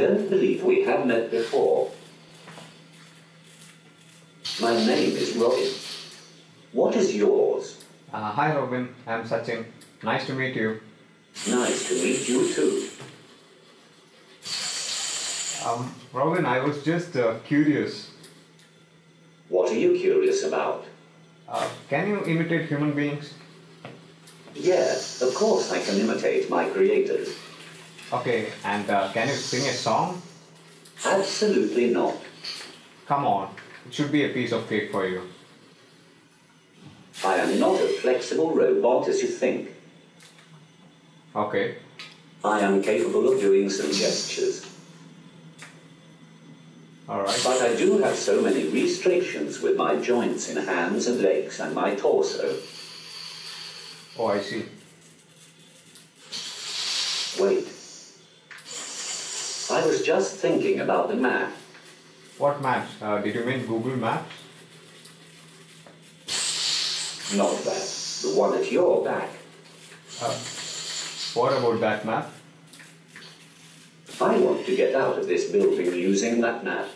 don't believe we have met before. My name is Robin. What is yours? Uh, hi Robin, I'm Sachin. Nice to meet you. Nice to meet you too. Um, Robin, I was just uh, curious. What are you curious about? Uh, can you imitate human beings? Yes, of course I can imitate my creators. Okay, and uh, can you sing a song? Absolutely not. Come on, it should be a piece of cake for you. I am not a flexible robot as you think. Okay, I am capable of doing some gestures. alright. But I do have so many restrictions with my joints in hands and legs and my torso. Oh, I see. Wait. I was just thinking about the map. What maps? Uh, did you mean Google Maps? Not that. The one at your back. Uh, what about that map? I want to get out of this building using that map.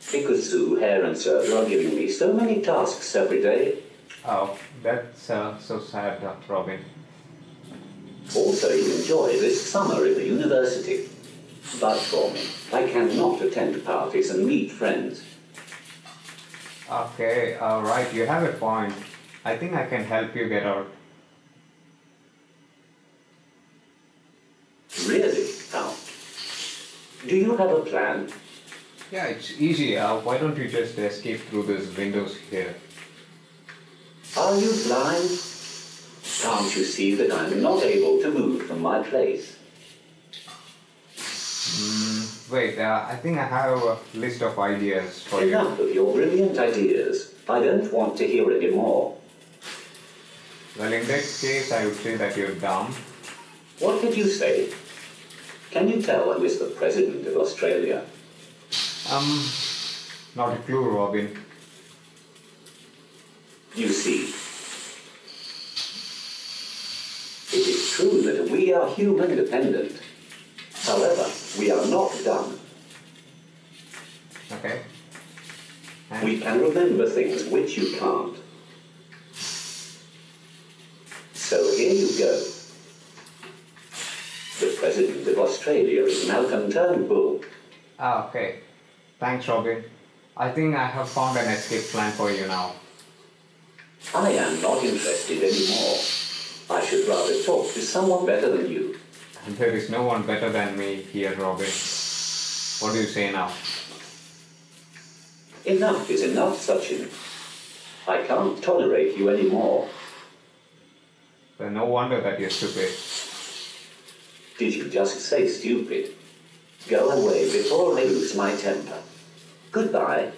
Pikachu, Hare and Surfer are giving me so many tasks every day. Oh, that's uh, so sad, Robin. Also, you enjoy this summer in the university. But for me, I cannot attend parties and meet friends. Okay, alright, you have a point. I think I can help you get out. Really? How? Do you have a plan? Yeah, it's easy. Uh, why don't you just escape through these windows here? Are you blind? Can't you see that I'm not able to move from my place? Wait, uh, I think I have a list of ideas for you. Enough of your brilliant ideas. I don't want to hear any more. Well, in that case, I would say that you're dumb. What did you say? Can you tell who is the President of Australia? Um, not a clue, Robin. You see, it is true that we are human dependent. However, we are not done. Okay. And We can remember things which you can't. So here you go. The President of Australia is Malcolm Turnbull. ah, okay. Thanks, Robin. I think I have found an escape plan for you now. I am not interested anymore. I should rather talk to someone better than you. And there is no one better than me here, Robin. What do you say now? Enough is enough, Sachin. I can't tolerate you anymore. Then no wonder that you're stupid. Did you just say stupid? Go away before I lose my temper. Goodbye.